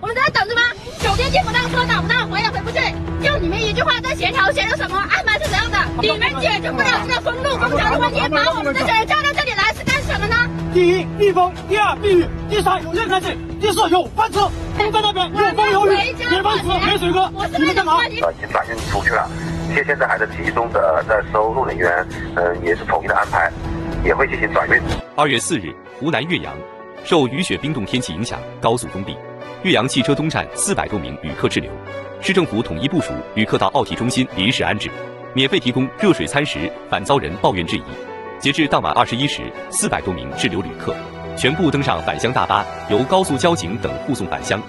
我们在等着吗？酒店进不到，车打不到，回也回不去。就你们一句话在协调，协调什么？安排是怎样的？你们解决不了这个封路封桥的问题，把我们这些人叫到这里来是干什么呢？第一，避风；第二，避雨；第三，有人开进；第四，有饭吃。都在那边有风有雨，没饭吃，没水喝，你们干嘛？呃，已经转运出去了，现现在还在集中的在收路人员，嗯，也是统一的安排，也会进行转运。二月四日，湖南岳阳受雨雪冰冻天气影响，高速封闭，岳阳汽车东站四百多名旅客滞留，市政府统一部署旅客到奥体中心临时安置，免费提供热水餐食，反遭人抱怨质疑。截至当晚二十一时，四百多名滞留旅客全部登上返乡大巴，由高速交警等护送返乡。